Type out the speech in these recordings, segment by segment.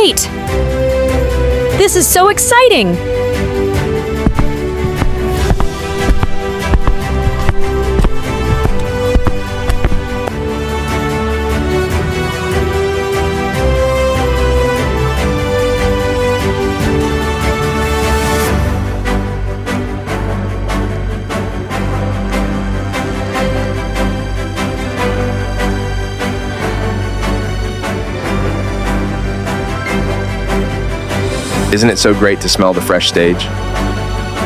Wait! This is so exciting! Isn't it so great to smell the fresh stage?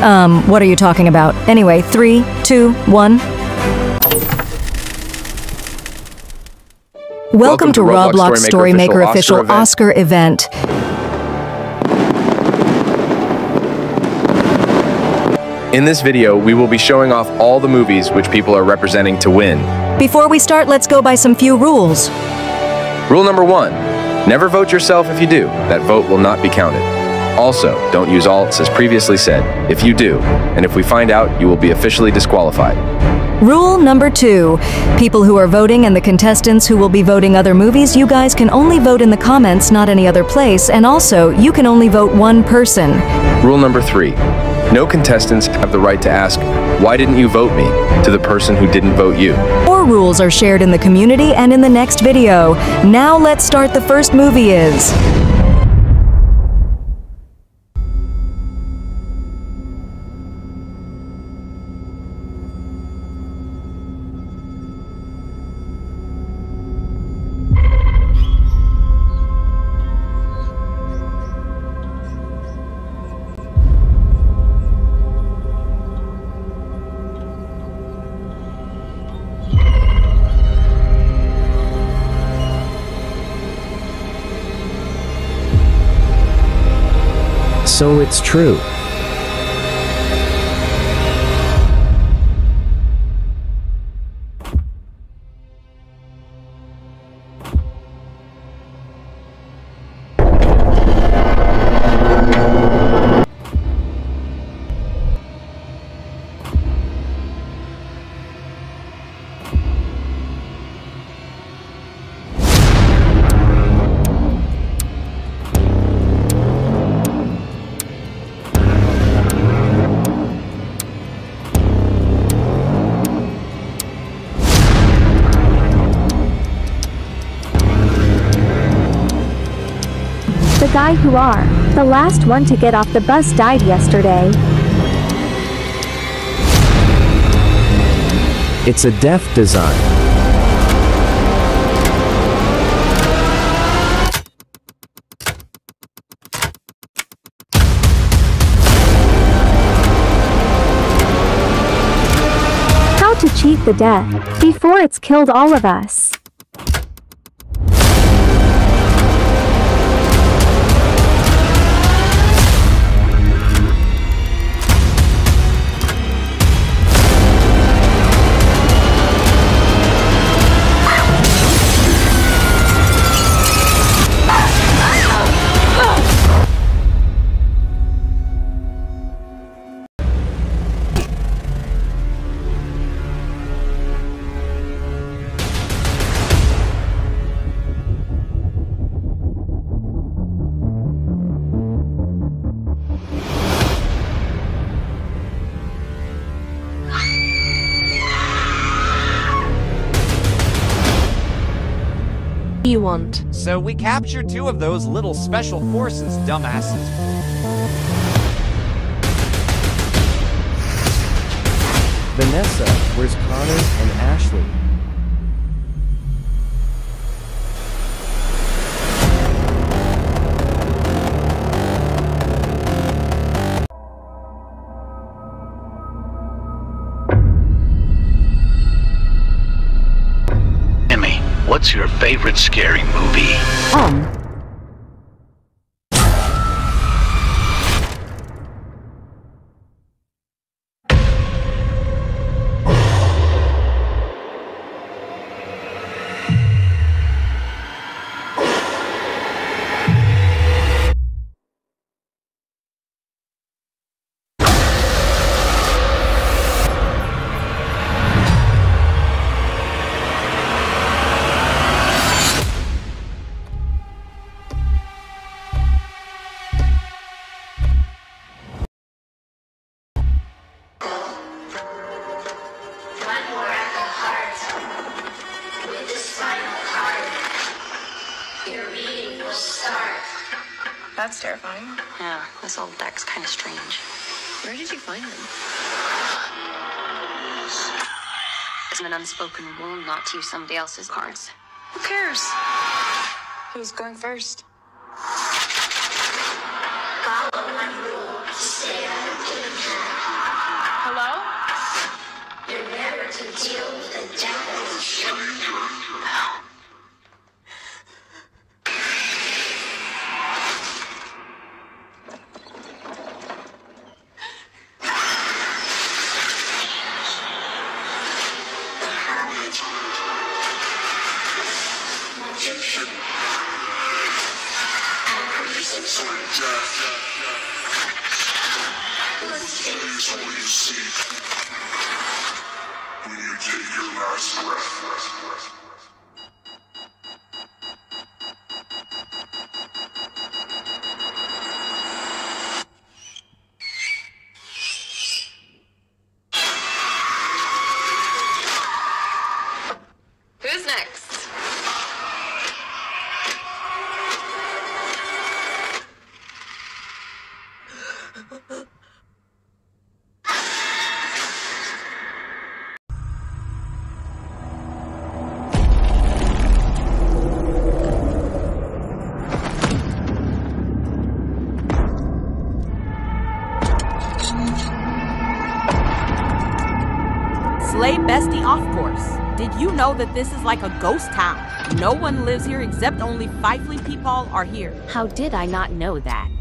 Um, what are you talking about? Anyway, three, two, one. Welcome, to, Roblox, Story Maker official Oscar event. In this video, we will be showing off all the movies which people are representing to win. Before we start, let's go by some few rules. Rule number one, never vote yourself if you do. That vote will not be counted. Also, don't use alts as previously said. If you do, and if we find out, you will be officially disqualified. Rule number two people who are voting and the contestants who will be voting other movies, you guys can only vote in the comments, not any other place, and also, you can only vote one person. Rule number three no contestants have the right to ask, Why didn't you vote me? to the person who didn't vote you. More rules are shared in the community and in the next video. Now let's start the first movie is. So it's true. Guy who are, the last one to get off the bus died yesterday. It's a deaf design. How to cheat the death before it's killed all of us. Want? So we captured two of those little special forces dumbasses. Vanessa, where's Connor and Ashley? What's your favorite scary movie? Um, Old deck's kind of strange. Where did you find them? It's an unspoken rule not to use somebody else's cards. Who cares? Who's going first? That this is like a ghost town? No one lives here except only Fifely people are here. How did I not know that?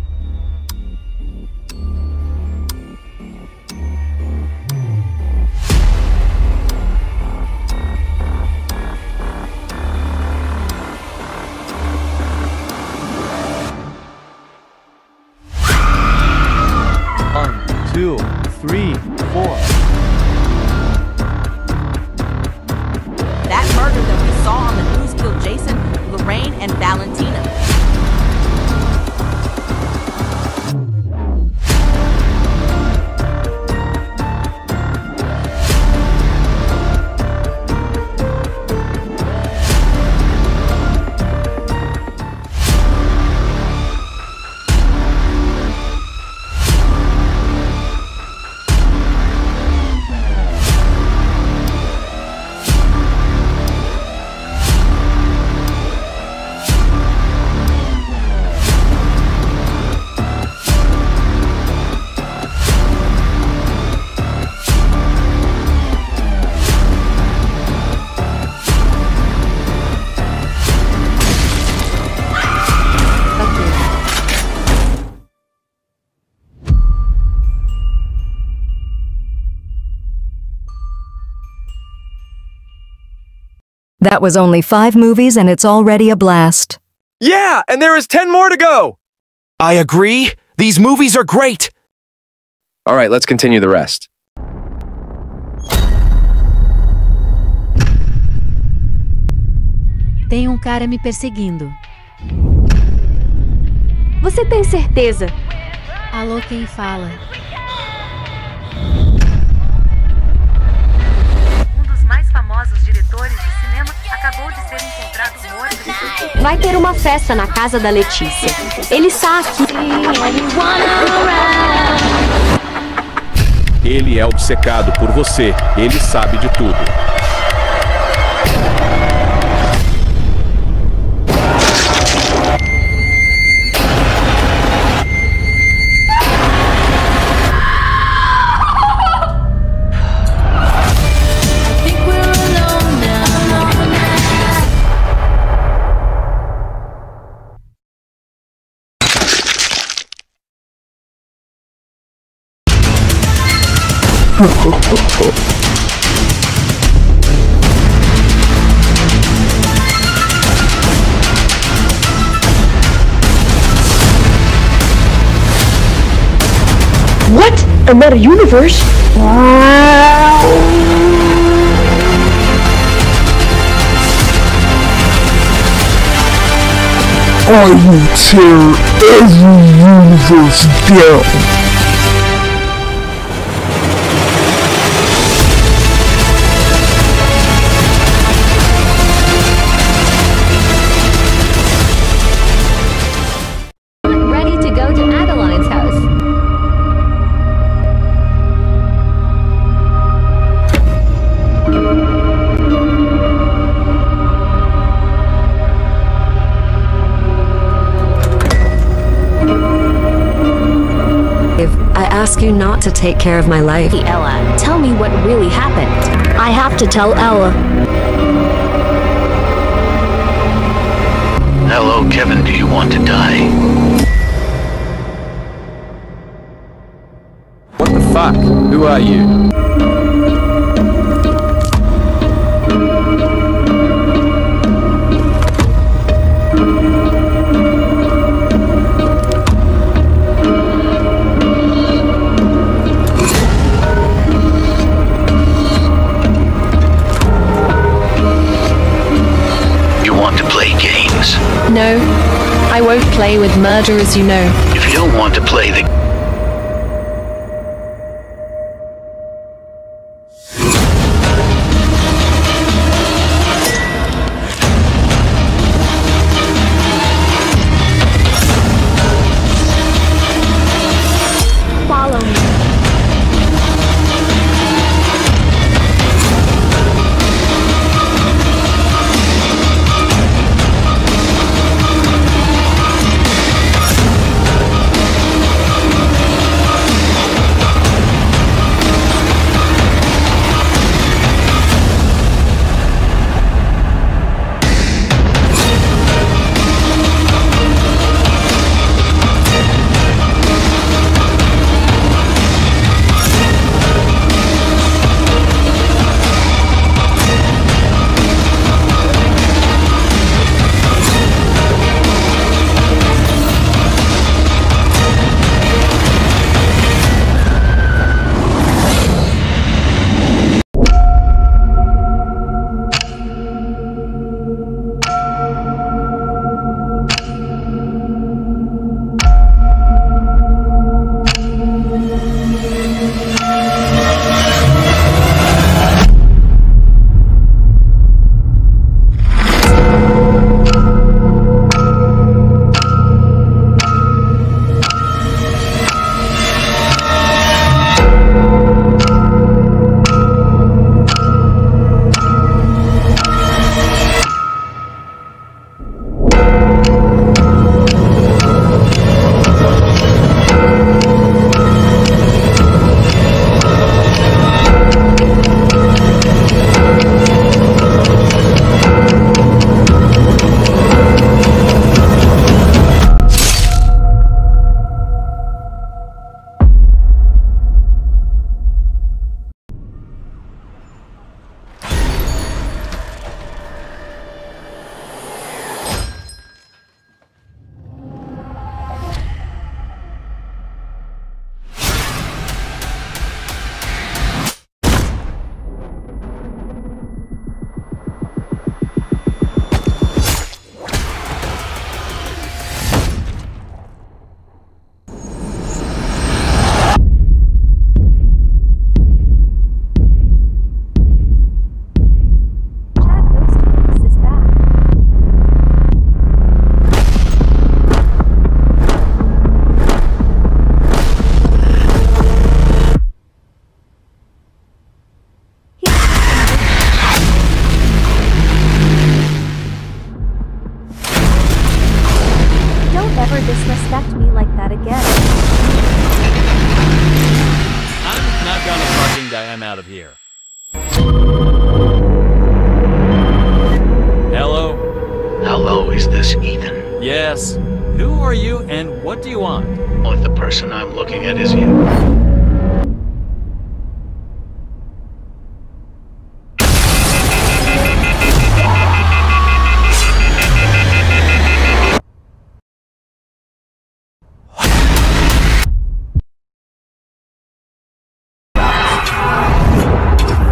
That was only five movies and it's already a blast. Yeah, and there is 10 more to go! I agree. These movies are great. All right, let's continue the rest. Tem um cara me perseguindo. Você tem certeza? Alô, quem fala? Um dos mais famosos diretores de acabou de ser encontrado morto. Vai ter uma festa na casa da Letícia. Ele está aqui. Ele é obcecado por você. Ele sabe de tudo. I will tear every universe down. To take care of my life. Ella, tell me what really happened. I have to tell Ella. Hello, Kevin. Do you want to die? What the fuck? Who are you? You play with murderers you know. If you don't want to play the what do you want? Oh, the person I'm looking at is you.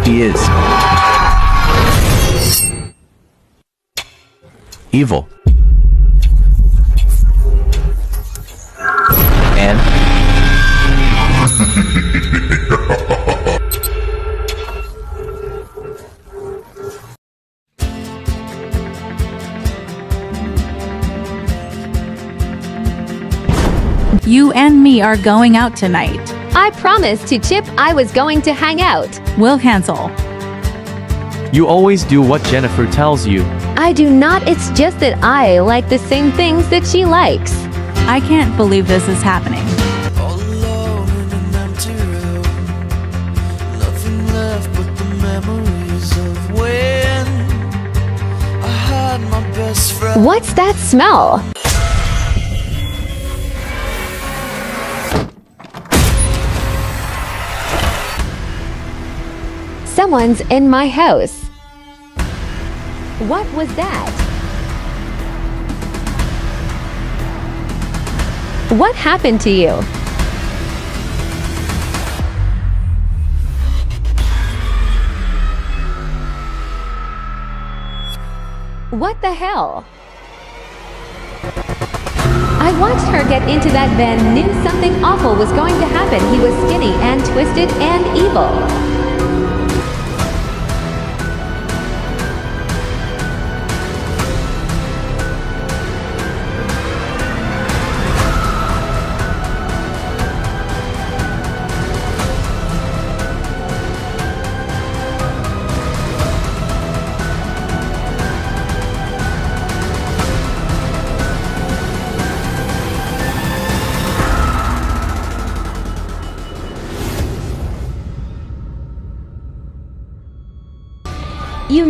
He is. Evil. are going out tonight. I promised to Chip I was going to hang out. We'll cancel. You always do what Jennifer tells you. I do not, it's just that I like the same things that she likes. I can't believe this is happening. What's that smell? Someone's in my house. What was that? What happened to you? What the hell? I watched her get into that van, knew something awful was going to happen. He was skinny and twisted and evil.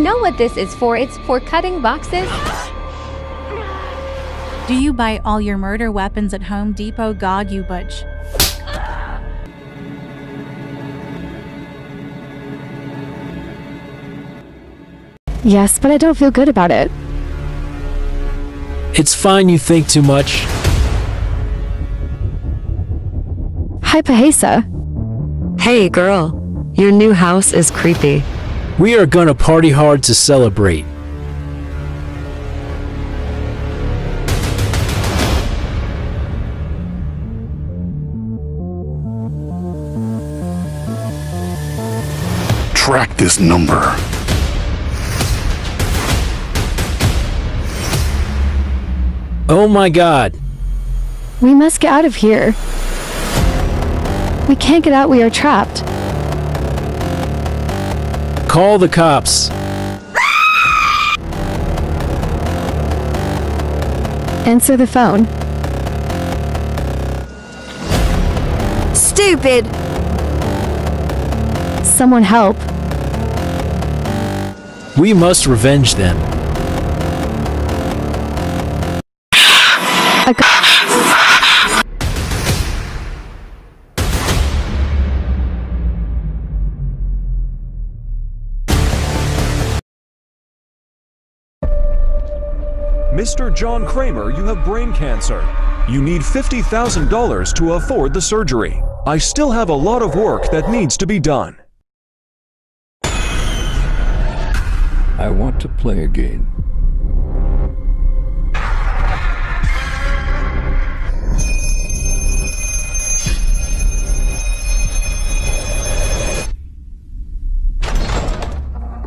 Know what this is for. It's for cutting boxes. Do you buy all your murder weapons at Home Depot? God, you butch. Yes, but I don't feel good about it. It's fine you think too much. Hi, Pahesa. Hey, girl. Your new house is creepy. We are gonna party hard to celebrate. Track this number. Oh my god. We must get out of here. We can't get out, we are trapped. Call the cops. Answer the phone. Stupid! Someone help. We must revenge them. Mr. John Kramer, you have brain cancer. You need $50,000 to afford the surgery. I still have a lot of work that needs to be done. I want to play a game.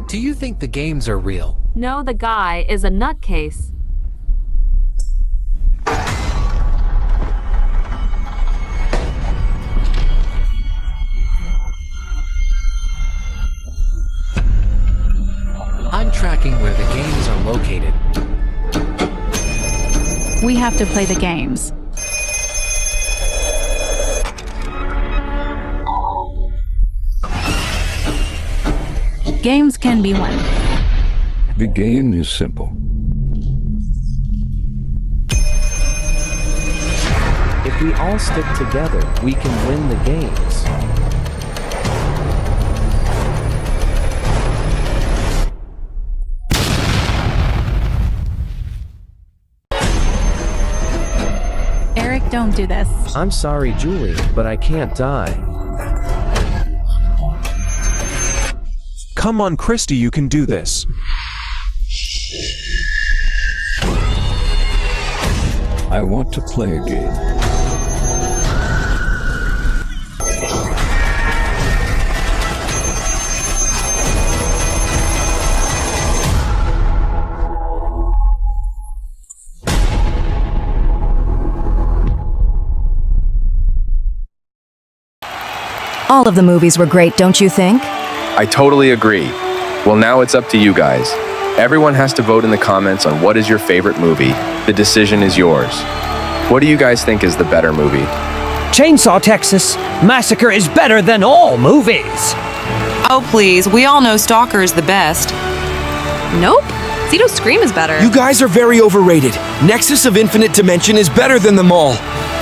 Do you think the games are real? No, the guy is a nutcase. Tracking where the games are located. We have to play the games. Games can be won. The game is simple. If we all stick together, we can win the games. Eric, don't do this. I'm sorry, Julie, but I can't die. Come on, Christy, you can do this. I want to play a All of the movies were great, don't you think? I totally agree. Well, now it's up to you guys. Everyone has to vote in the comments on what is your favorite movie. The decision is yours. What do you guys think is the better movie? Chainsaw Texas Massacre is better than all movies. Oh, please. We all know Stalker is the best. Nope. Zedo Scream is better. You guys are very overrated. Nexus of Infinite Dimension is better than them all.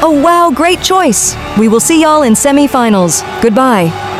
Oh wow, great choice. We will see y'all in semifinals. Goodbye.